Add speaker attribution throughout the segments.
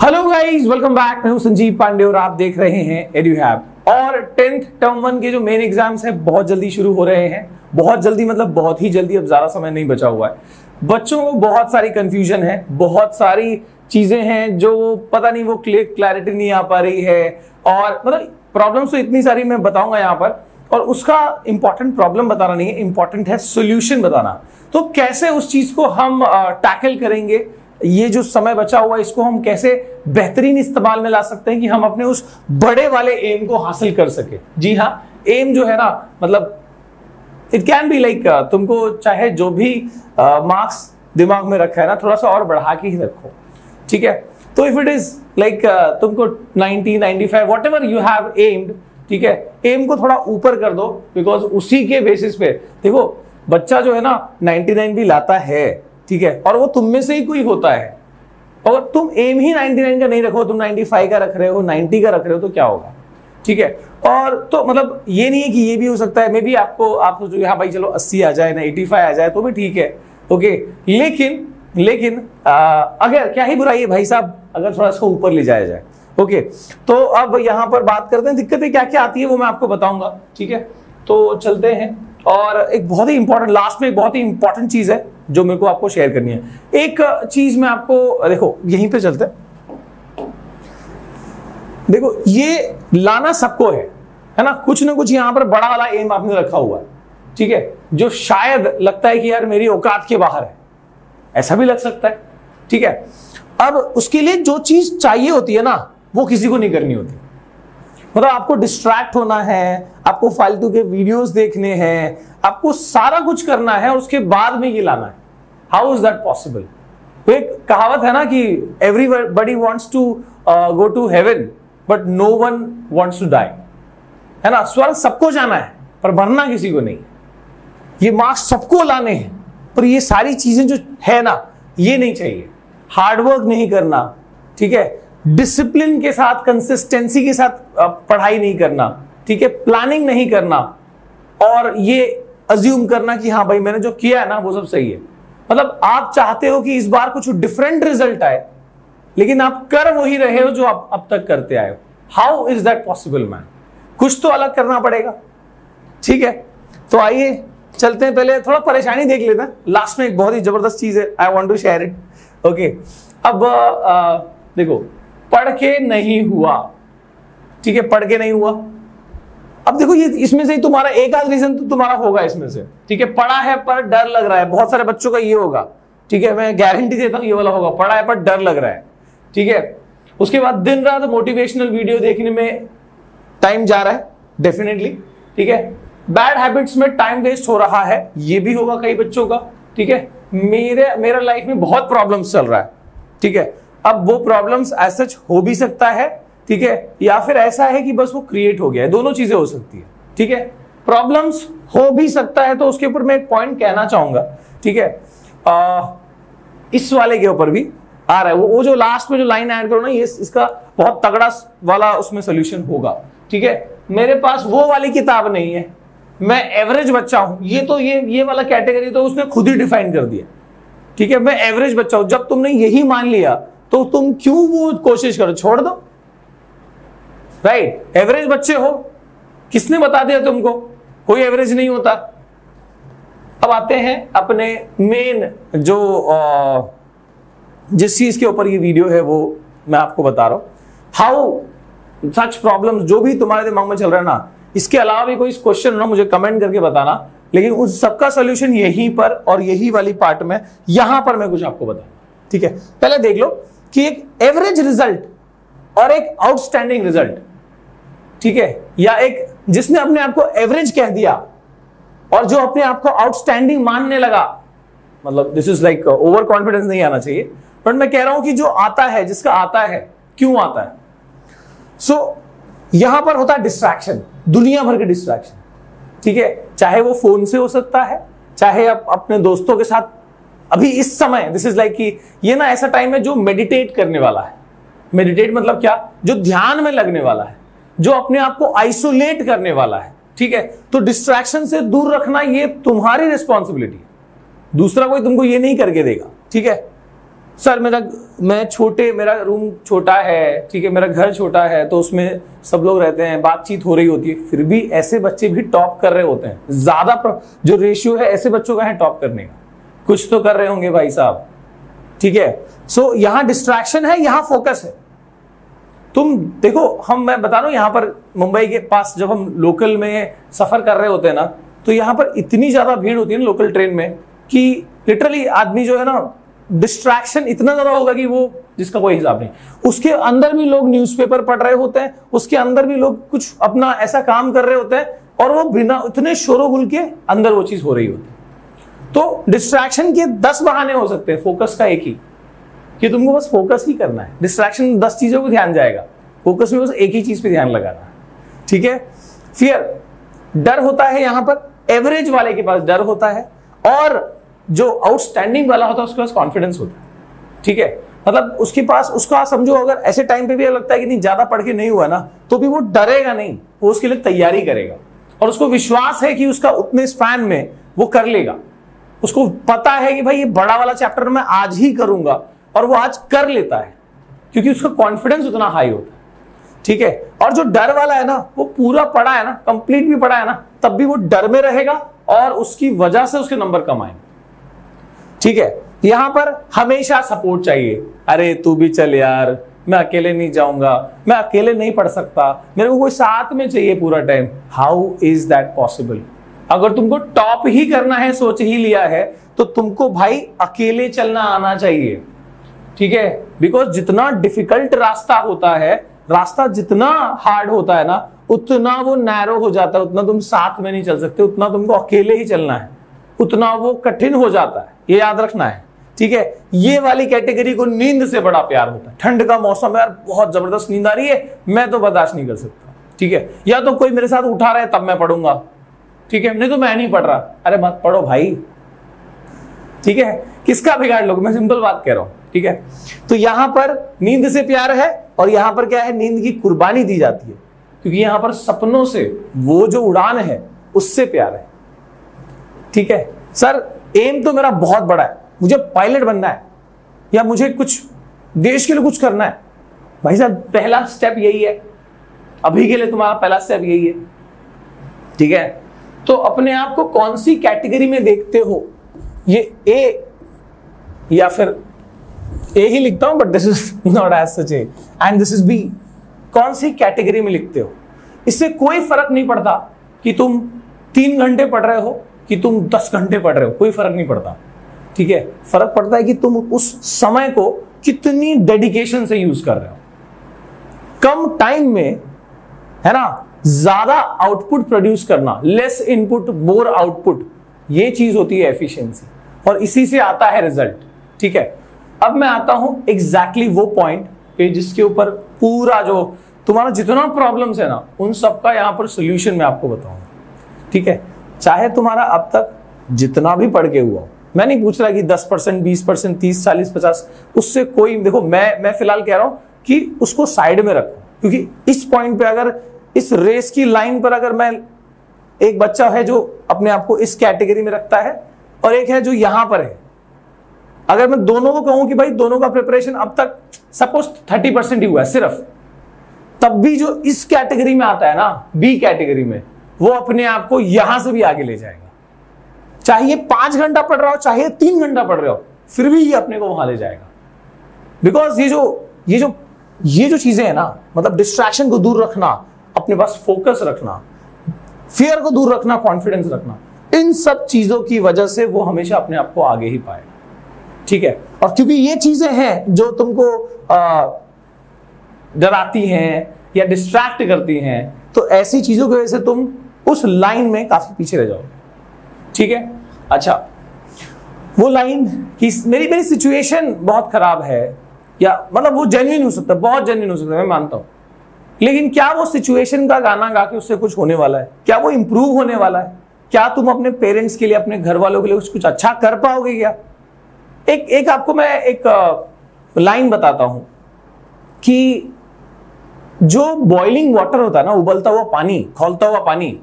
Speaker 1: Hello guys welcome back मैं हूँ संजीव पांडे और आप देख रहे हैं एडू हैब और टेंथ टर्म वन के जो मेन एग्ज़ाम्स हैं, बहुत जल्दी शुरू हो रहे हैं। बहुत जल्दी मतलब बहुत ही जल्दी, अब ज़्यादा समय नहीं बचा हुआ है। बच्चों को बहुत सारी कंफ्यूजन है, बहुत सारी चीज़ें हैं जो पता नहीं वो क्लियर क्लैरिटी नहीं आ पा रही है। और मतलब प्रॉब्लम्स तो इतनी सारी मैं बताऊँगा यहाँ पर, और उसका इंपॉर्टेंट प्रॉब्लम बताना नहीं है इंपॉर्टेंट है सोल्यूशन बताना। तो कैसे उस चीज़ को हम टैकल करेंगे? ये जो समय बचा हुआ है, इसको हम कैसे बेहतरीन इस्तेमाल में ला सकते हैं कि हम अपने उस बड़े वाले एम को हासिल कर सके। जी हाँ एम जो है ना मतलब इट कैन बी लाइक तुमको चाहे जो भी मार्क्स uh, दिमाग में रखा है ना थोड़ा सा और बढ़ा के ही रखो। ठीक है? तो इफ़ इट इज़ लाइक तुमको 90 95 whatever you have aimed ठीक है? एम को थोड़ा ऊपर कर दो बिकॉज़ उसी के बेसिस पे। देखो बच्चा जो है ना 99 भी लाता है ठीक है? और वो तुम में से ही कोई होता है। और तुम एम ही 99 का नहीं रखो तुम 95 का रख रहे हो 90 का रख रहे हो तो क्या होगा? ठीक है? और तो मतलब ये नहीं है कि ये भी हो सकता है मे भी आपको आप सोचोगे हाँ भाई चलो 80 आ जाए ना 85 आ जाए तो भी ठीक है। ओके लेकिन लेकिन आ, अगर क्या ही बुराई है भाई साहब अगर थोड़ा इसको ऊपर ले जाया जाए। ओके तो अब यहाँ पर बात करते हैं दिक्कतें क्या क्या आती है वो मैं आपको बताऊँगा। ठीक है? तो चलते हैं। और एक बहुत ही इंपॉर्टेंट लास्ट में एक बहुत ही इंपॉर्टेंट चीज़ है। जो मेरे को आपको शेयर करनी है। एक चीज़ मैं आपको देखो, यहीं पे चलते देखो, ये लाना सबको है है ना? कुछ ना कुछ यहाँ पर बड़ा वाला एम आपने रखा हुआ है, ठीक है? जो शायद लगता है कि यार मेरी औकात के बाहर है। ऐसा भी लग सकता है, ठीक है? अब उसके लिए जो चीज़ चाहिए होती है ना, वो किसी को नहीं करनी होती। मतलब आपको डिस्ट्रैक्ट होना है, आपको फालतू के वीडियोस देखने हैं, आपको सारा कुछ करना है और उसके बाद में ये लाना है। हाउ इज़ दैट पॉसिबल तो एक कहावत है ना कि everybody wants to go to heaven but no one wants to die है ना? स्वर्ग सबको जाना है, पर मरना किसी को नहीं। ये मार्क्स सबको लाने हैं, पर ये सारी चीज़ें जो है ना, ये नहीं चाहिए। हार्डवर्क नहीं करना, ठीक है? डिसिप्लिन के साथ कंसिस्टेंसी के साथ पढ़ाई नहीं करना, ठीक है? प्लानिंग नहीं करना, और ये अज्यूम करना कि हाँ भाई, मैंने जो किया है ना, वो सब सही है। मतलब आप चाहते हो कि इस बार कुछ डिफरेंट रिज़ल्ट आए लेकिन आप कर वही रहे हो जो आप अब तक करते आए हो। How is that possible man कुछ तो अलग करना पड़ेगा। ठीक है? तो आइए चलते हैं पहले थोड़ा परेशानी देख लेते हैं। लास्ट में एक बहुत ही ज़बरदस्त चीज़ है। I want to share it okay अब आ, देखो पढ़ के नहीं हुआ। ठीक है? पढ़ के नहीं हुआ। अब देखो ये इसमें से ही तुम्हारा एक आध रीजन तो तुम्हारा होगा इसमें से। ठीक है, पढ़ा है पर डर लग रहा है। बहुत सारे बच्चों का ये होगा। ठीक है, मैं गारंटी देता हूँ ये वाला होगा। पढ़ा है पर डर लग रहा है। ठीक है, उसके बाद दिन रात मोटिवेशनल वीडियो देखने में टाइम जा रहा है डेफिनेटली ठीक है बैड हैबिट्स में टाइम वेस्ट हो रहा है। ये भी होगा कई बच्चों का। ठीक है, मेरे, मेरा लाइफ में बहुत प्रॉब्लम्स चल रहा है। ठीक है, अब वो प्रॉब्लम्स एज सच हो भी सकता है ठीक है? या फिर ऐसा है कि बस वो क्रिएट हो गया है दोनों चीज़ें हो सकती है ठीक है? प्रॉब्लम्स हो भी सकता है तो उसके ऊपर मैं एक पॉइंट कहना चाहूँगा ठीक है? इस वाले के ऊपर भी आ रहा है वो, वो जो लास्ट में जो लाइन ऐड करो ना ये इसका बहुत तगड़ा वाला उसमें सोल्यूशन होगा ठीक है? मेरे पास वो वाली किताब नहीं है मैं एवरेज बच्चा हूँ ये तो ये ये वाला कैटेगरी तो उसने खुद ही डिफाइन कर दिया ठीक है? मैं एवरेज बच्चा हूँ जब तुमने यही मान लिया तो तुम क्यों वो कोशिश करो? छोड़ दो। राइट एवरेज बच्चे हो। किसने बता दिया तुमको? कोई एवरेज नहीं होता। अब आते हैं अपने मेन जो जिस चीज़ के ऊपर ये वीडियो है वो मैं आपको बता रहा हूँ। हाउ सच प्रॉब्लम जो भी तुम्हारे दिमाग में चल रहा है ना, इसके अलावा भी कोई क्वेश्चन ना, मुझे कमेंट करके बताना। लेकिन उस सबका सोल्यूशन यहीं पर और यही वाली पार्ट में, यहाँ पर मैं कुछ आपको बता ठीक है? पहले देख लो कि एक एवरेज रिज़ल्ट और एक आउटस्टैंडिंग रिज़ल्ट ठीक है? या एक जिसने अपने आप को एवरेज कह दिया और जो अपने आप को आउटस्टैंडिंग मानने लगा मतलब this is like overconfidence नहीं आना चाहिए बट मैं कह रहा हूँ कि जो आता है जिसका आता है क्यों आता है? सो so, यहाँ पर होता है डिस्ट्रैक्शन दुनिया भर के डिस्ट्रैक्शन ठीक है? चाहे वो फ़ोन से हो सकता है चाहे आप अपने दोस्तों के साथ अभी इस समय दिस इज़ लाइक कि ये ना ऐसा टाइम है जो मेडिटेट करने वाला है। मेडिटेट मतलब क्या? जो ध्यान में लगने वाला है। जो अपने आप को आइसोलेट करने वाला है, ठीक है? तो डिस्ट्रैक्शन से दूर रखना ये तुम्हारी रिस्पॉन्सिबिलिटी है। दूसरा कोई तुमको ये नहीं करके देगा, ठीक है? सर, मेरा, मैं छोटे, मेरा रूम छोटा है, ठीक है? मेरा घर छोटा है तो उसमें सब लोग रहते हैं, बातचीत हो रही होती है। फिर भी ऐसे बच्चे भी टॉप कर रहे होते हैं। ज़्यादा जो रेशियो है, ऐसे बच्चों का है टॉप करने का। कुछ तो कर रहे होंगे भाई साहब, ठीक है? सो यहाँ डिस्ट्रैक्शन है, यहाँ फोकस है। तुम देखो, हम, मैं बता रहा हूँ, यहाँ पर मुंबई के पास जब हम लोकल में सफ़र कर रहे होते हैं ना तो यहाँ पर इतनी ज़्यादा भीड़ होती है ना लोकल ट्रेन में कि लिटरली आदमी जो है ना डिस्ट्रैक्शन इतना ज़्यादा होगा कि वो, जिसका कोई हिसाब नहीं। उसके अंदर भी लोग न्यूज़पेपर पढ़ रहे होते हैं, उसके अंदर भी लोग कुछ अपना ऐसा काम कर रहे होते हैं, और वो बिना, इतने शोरोगुल के अंदर वो चीज़ हो रही होती है। तो डिस्ट्रैक्शन के दस बहाने हो सकते हैं फोकस का एक ही। कि तुमको बस फोकस ही करना है। डिस्ट्रैक्शन दस चीज़ों पर ध्यान जाएगा। फोकस में बस एक ही चीज़ पे ध्यान लगाना है। ठीक है? फियर डर होता है यहाँ पर। एवरेज वाले के पास डर होता है और जो आउटस्टैंडिंग वाला होता है, उसके पास कॉन्फिडेंस होता है। ठीक है? मतलब उसके पास, उसका समझो, अगर ऐसे टाइम पे भी लगता है कि नहीं, ज़्यादा पढ़ के नहीं हुआ ना तो भी वो डरेगा नहीं। वो उसके लिए तैयारी करेगा। और उसको विश्वास है कि उसका उतने स्पैन में वो कर लेगा। उसको पता है कि भाई, ये बड़ा वाला चैप्टर मैं आज ही करूँगा। और वो आज कर लेता है, क्योंकि उसका कॉन्फिडेंस उतना हाई होता है। ठीक है? और जो डर वाला है ना, वो पूरा पढ़ा है ना कंप्लीट भी पढ़ा है ना, तब भी वो डर में रहेगा और उसकी वजह से उसके नंबर कम आएँगे। ठीक है? यहाँ पर हमेशा सपोर्ट चाहिए। अरे, तू भी चल यार, मैं अकेले नहीं जाऊँगा, मैं अकेले नहीं पढ़ सकता, मेरे को कोई साथ में चाहिए पूरा time how is that possible अगर तुमको टॉप ही करना है, सोच ही लिया है तो तुमको भाई अकेले चलना आना चाहिए। ठीक है? बिकॉज़ जितना डिफ़िकल्ट रास्ता होता है, रास्ता जितना हार्ड होता है ना, उतना वो नैरो हो जाता है, उतना तुम साथ में नहीं चल सकते, उतना तुमको अकेले ही चलना है, उतना वो कठिन हो जाता है, ये याद रखना है, ठीक है? ये वाली कैटेगरी को नींद से बड़ा प्यार होता है। ठंड का मौसम यार, बहुत ज़बरदस्त नींद आ रही है, मैं तो बर्दाश्त नहीं कर सकता, ठीक है? या तो कोई मेरे साथ उठा रहा है, तब मैं पढ़ूँगा, ठीक है? नहीं तो मैं नहीं पढ़ रहा। अरे मत पढ़ो भाई, ठीक है? किसका बिगाड़ लोग? मैं सिंपल बात कह रहा हूँ। ठीक है? तो यहाँ पर नींद से प्यार है और यहाँ पर क्या है? नींद की कुर्बानी दी जाती है। क्योंकि यहाँ पर सपनों से, वो जो उड़ान है, उससे प्यार है। ठीक है? सर एम तो मेरा बहुत बड़ा है। मुझे पायलट बनना है। या मुझे कुछ, देश के लिए कुछ करना है। भाई साहब, पहला स्टेप यही है। अभी के लिए तुम्हारा पहला स्टेप यही है। ठीक है? तो अपने आप को कौन सी कैटेगरी में देखते हो? ये ए या फिर ए ही लिखता हूँ but this is not as such A and this is B कौन सी कैटेगरी में लिखते हो? इससे कोई फ़र्क नहीं पड़ता कि तुम तीन घंटे पढ़ रहे हो, कि तुम दस घंटे पढ़ रहे हो, कोई फ़र्क नहीं पड़ता। ठीक है? फ़र्क पड़ता है कि तुम उस समय को कितनी डेडिकेशन से यूज़ कर रहे हो। कम टाइम में, है ना, ज़्यादा आउटपुट प्रोड्यूस करना लेस इनपुट मोर आउटपुट ये चीज़ होती है एफिशिएंसी और इसी से आता है रिज़ल्ट ठीक है? अब मैं आता हूँ एग्जैक्टली exactly वो पॉइंट जिसके ऊपर पूरा जो तुम्हारा जितना प्रॉब्लम्स है ना, उन सबका यहाँ पर सोल्यूशन मैं आपको बताऊँगा। ठीक है? चाहे तुम्हारा अब तक जितना भी पढ़ के हुआ मैं नहीं पूछ रहा कि 10 परसेंट, बीस परसेंट, तीस चालीस पचास, उससे कोई, देखो, मैं मैं फ़िलहाल कह रहा हूँ कि उसको साइड में रखो। क्योंकि इस पॉइंट पे अगर, इस रेस की लाइन पर अगर मैं, एक बच्चा है जो अपने आप को इस कैटेगरी में रखता है और एक है जो यहाँ पर है। अगर मैं दोनों को कहूँ कि भाई दोनों का प्रिपरेशन अब तक सपोज़ थर्टी परसेंट ही हुआ है, सिर्फ़, तब भी जो इस कैटेगरी में आता है ना बी कैटेगरी में, वो अपने आप को यहाँ से भी आगे ले जाएगा। चाहे पाँच घंटा पढ़ रहा हो, चाहे तीन घंटा पढ़ रहे हो, फिर भी ये अपने को वहाँ ले जाएगा। बिकॉज़ ये जो ये जो ये जो चीज़ें है ना मतलब डिस्ट्रैक्शन को दूर रखना, अपने पास फोकस रखना फियर को दूर रखना कॉन्फिडेंस रखना, इन सब चीज़ों की वजह से वो हमेशा अपने आप को आगे ही पाए ठीक है? और क्योंकि ये चीज़ें हैं जो तुमको डराती हैं या डिस्ट्रैक्ट करती हैं तो ऐसी चीज़ों की वजह से तुम उस लाइन में काफ़ी पीछे रह जाओ ठीक है? अच्छा वो लाइन कि मेरी मेरी सिचुएशन बहुत खराब है, या मतलब वो जेन्यून हो सकता है, बहुत जेन्यून हो सकता है, मैं मानता हूँ। लेकिन क्या वो सिचुएशन का गाना गा के उससे कुछ होने वाला है? क्या वो इंप्रूव होने वाला है? क्या तुम अपने पेरेंट्स के लिए, अपने घर वालों के लिए कुछ कुछ अच्छा कर पाओगे क्या? एक एक आपको मैं एक लाइन बताता हूँ कि जो बॉइलिंग वाटर होता है ना, उबलता हुआ पानी, खोलता हुआ पानी,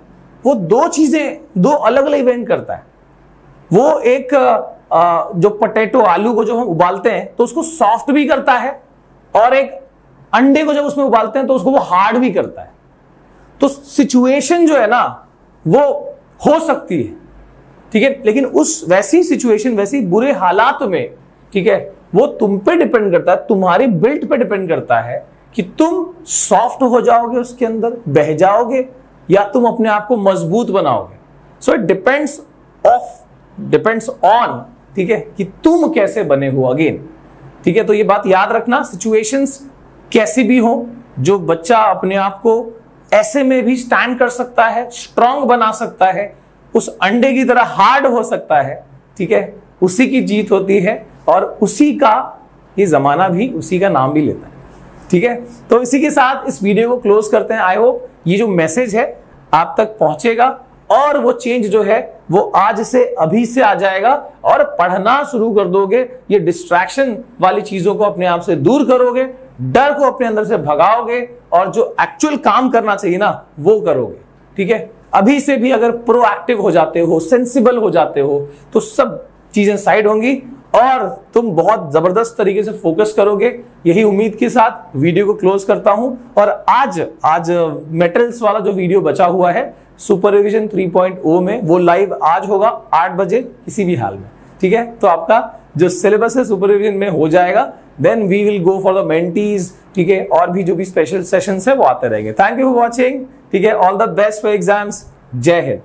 Speaker 1: वो दो चीज़ें, दो अलग अलग इवेंट करता है। वो एक जो पोटैटो आलू को जो हम उबालते हैं तो उसको सॉफ्ट भी करता है और एक अंडे को जब उसमें उबालते हैं तो उसको वो हार्ड भी करता है। तो सिचुएशन जो है ना, वो हो सकती है। ठीक है? लेकिन उस वैसी सिचुएशन वैसी बुरे हालात में, ठीक है, वो तुम पे डिपेंड करता है, तुम्हारी बिल्ट पे डिपेंड करता है कि तुम सॉफ्ट हो जाओगे उसके अंदर, बह जाओगे, या तुम अपने आप को मज़बूत बनाओगे। So it depends of depends on ठीक है, कि तुम कैसे बने हो अगेन ठीक है? तो ये बात याद रखना सिचुएशंस कैसी भी हो, जो बच्चा अपने आप को ऐसे में भी स्टैंड कर सकता है स्ट्रांग बना सकता है उस अंडे की तरह हार्ड हो सकता है, ठीक है? उसी की जीत होती है और उसी का ये जमाना भी उसी का नाम भी लेता है, ठीक है? तो इसी के साथ इस वीडियो को क्लोज करते हैं। आई होप ये जो मैसेज है आप तक पहुंचेगा और वो चेंज जो है, वो आज से अभी से आ जाएगा और पढ़ना शुरू कर दोगे। ये डिस्ट्रैक्शन वाली चीज़ों को अपने आप से दूर करोगे, डर को अपने अंदर से भगाओगे और जो एक्चुअल काम करना चाहिए ना, वो करोगे, ठीक है? अभी से भी अगर प्रोएक्टिव हो जाते हो सेंसिबल हो जाते हो तो सब चीज़ें साइड होंगी और तुम बहुत ज़बरदस्त तरीके से फोकस करोगे। यही उम्मीद के साथ वीडियो को क्लोज करता हूँ और आज आज मेटल्स वाला जो वीडियो बचा हुआ है सुपरविजन 3.0 में, वो लाइव आज होगा आठ बजे, किसी भी हाल में। ठीक है? तो आपका जो सिलेबस है सुपरविजन में हो जाएगा then we will go for the mentees ठीक है, और भी जो भी स्पेशल सेशन है, वो आते रहेंगे. थैंक यू फॉर वॉचिंग ठीक है all the best for exams Jai Hind.